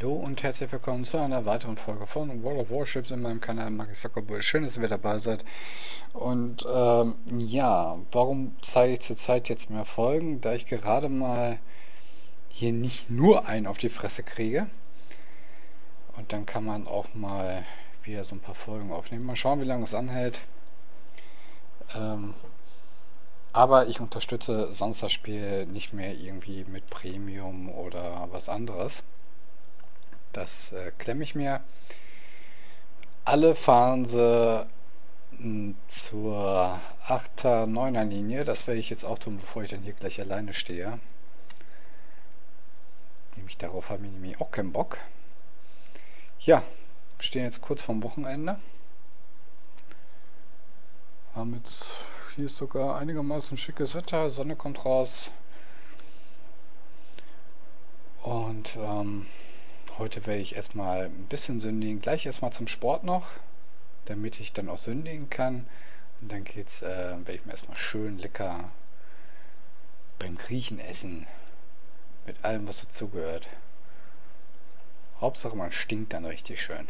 Hallo und herzlich willkommen zu einer weiteren Folge von World of Warships in meinem Kanal Marcus Zuckerbull. Schön, dass ihr wieder dabei seid. Und ähm, ja, warum zeige ich zurzeit jetzt mehr Folgen? Da ich gerade mal hier nicht nur einen auf die Fresse kriege. Und dann kann man auch mal wieder so ein paar Folgen aufnehmen. Mal schauen, wie lange es anhält. Ähm, aber ich unterstütze sonst das Spiel nicht mehr irgendwie mit Premium oder was anderes. Das äh, klemme ich mir. Alle fahren sie hm, zur 8er, 9er Linie. Das werde ich jetzt auch tun, bevor ich dann hier gleich alleine stehe. Nämlich darauf habe ich nämlich auch keinen Bock. Ja, wir stehen jetzt kurz vorm Wochenende. Haben jetzt hier ist sogar einigermaßen schickes Wetter, Sonne kommt raus. Und ähm, heute werde ich erstmal ein bisschen sündigen. Gleich erstmal zum Sport noch, damit ich dann auch sündigen kann. Und dann geht's, äh, werde ich mir erstmal schön lecker beim Griechen essen. Mit allem, was dazugehört. Hauptsache man stinkt dann richtig schön.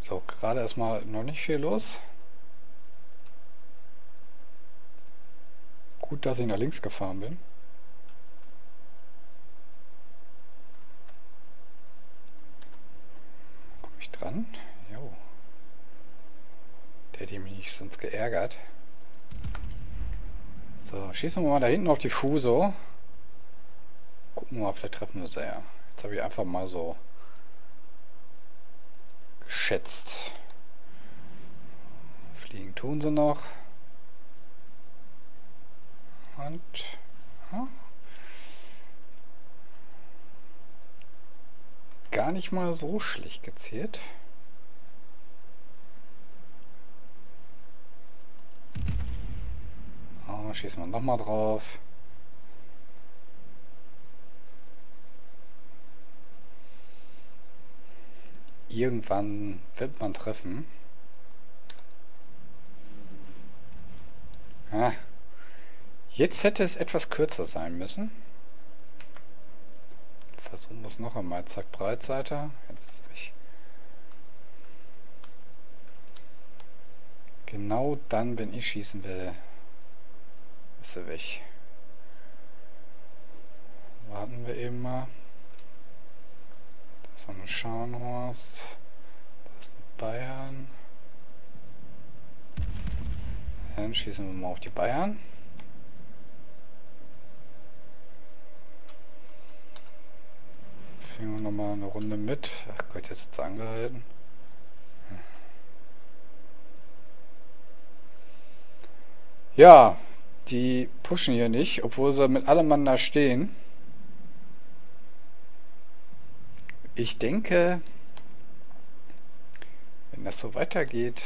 So, gerade erstmal noch nicht viel los. Gut, dass ich nach links gefahren bin. Dran? Jo. Der hätte mich sonst geärgert. So, schießen wir mal da hinten auf die Fuso. Gucken wir mal, vielleicht treffen wir sie ja. Jetzt habe ich einfach mal so geschätzt. Fliegen tun sie noch. Und gar nicht mal so schlecht gezählt. Oh, schießen wir nochmal drauf. Irgendwann wird man treffen. Ah. Jetzt hätte es etwas kürzer sein müssen. Versuchen wir es noch einmal. Zack, Breitseite. Jetzt ich. Genau dann, wenn ich schießen will, ist er weg. Warten wir eben mal. Das ist eine Scharnhorst. Das ist eine Bayern. Dann schießen wir mal auf die Bayern. Fingen wir nochmal eine Runde mit. Ach Gott, jetzt ist es angehalten. Ja, die pushen hier nicht, obwohl sie mit allem Mann da stehen. Ich denke, wenn das so weitergeht,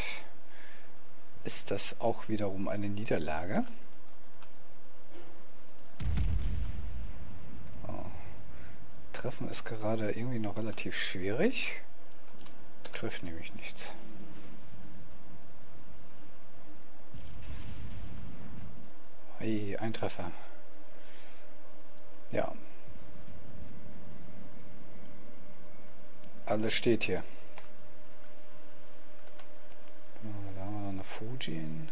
ist das auch wiederum eine Niederlage. Treffen ist gerade irgendwie noch relativ schwierig. Trifft nämlich nichts. Hey, ein Treffer. Ja. Alles steht hier. Da haben wir noch eine Fujin.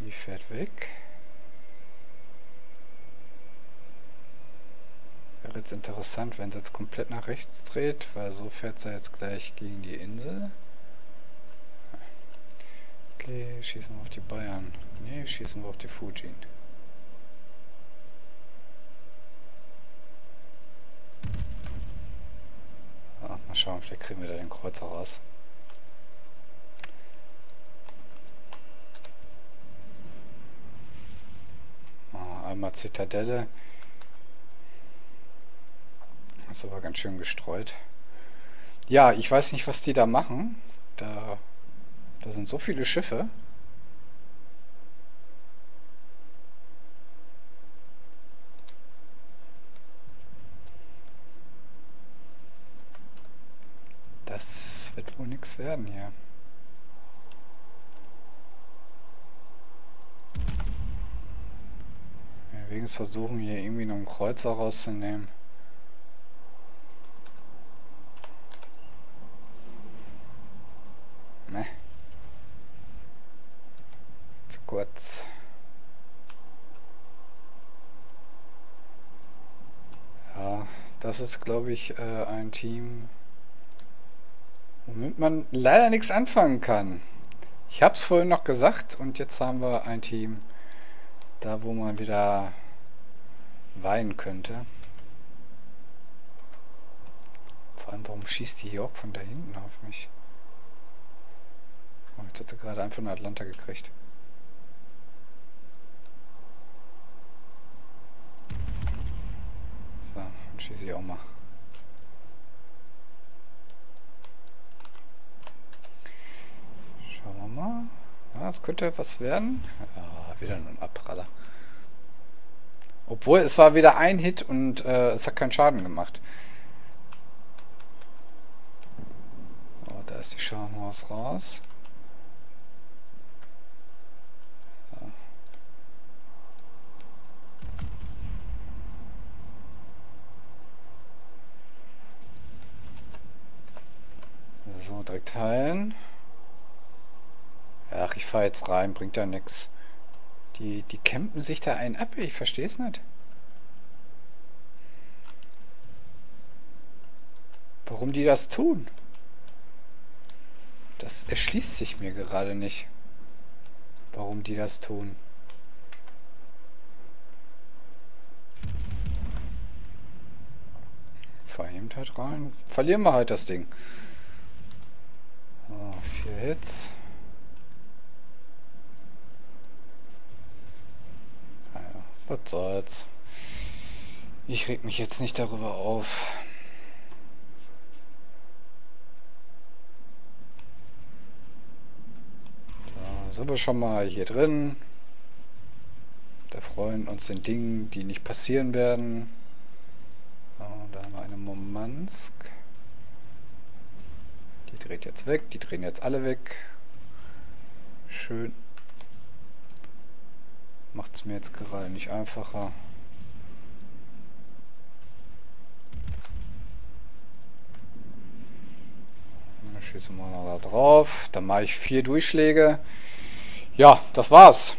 Die fährt weg. Wäre jetzt interessant, wenn sie jetzt komplett nach rechts dreht, weil so fährt sie jetzt gleich gegen die Insel. Okay, schießen wir auf die Bayern. Ne, schießen wir auf die Fujin. Ja, mal schauen, vielleicht kriegen wir da den Kreuzer raus. einmal Zitadelle. Ist aber ganz schön gestreut. Ja, ich weiß nicht, was die da machen. Da, da sind so viele Schiffe. nix werden hier. Wir wenigstens versuchen hier irgendwie noch einen Kreuzer rauszunehmen. Ne. Zu kurz. Ja, das ist glaube ich äh, ein Team womit man leider nichts anfangen kann. Ich habe es vorhin noch gesagt und jetzt haben wir ein Team, da wo man wieder weinen könnte. Vor allem, warum schießt die York von da hinten auf mich? Oh, jetzt hat sie gerade einfach eine Atlanta gekriegt. So, dann schieße ich auch mal. Schauen wir mal. Ja, es könnte was werden. Ja, wieder nur ein Abpraller. Obwohl, es war wieder ein Hit und äh, es hat keinen Schaden gemacht. Oh, da ist die Scharmhaus raus. So, direkt heilen. Ach, ich fahre jetzt rein, bringt ja nichts. Die, die campen sich da einen ab, ich verstehe es nicht. Warum die das tun? Das erschließt sich mir gerade nicht. Warum die das tun. Verhemmt halt rein. Verlieren wir halt das Ding. So, vier Hits. Was soll's. Ich reg mich jetzt nicht darüber auf. Da sind wir schon mal hier drin. Da freuen uns den Dingen, die nicht passieren werden. Da haben wir eine Murmansk. Die dreht jetzt weg. Die drehen jetzt alle weg. Schön macht es mir jetzt gerade nicht einfacher. Dann schießen wir noch da drauf. Dann mache ich vier Durchschläge. Ja, das war's.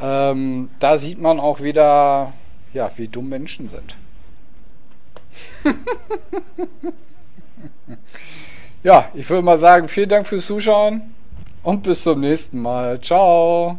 Ähm, da sieht man auch wieder, ja, wie dumm Menschen sind. ja, ich würde mal sagen, vielen Dank fürs Zuschauen und bis zum nächsten Mal. Ciao.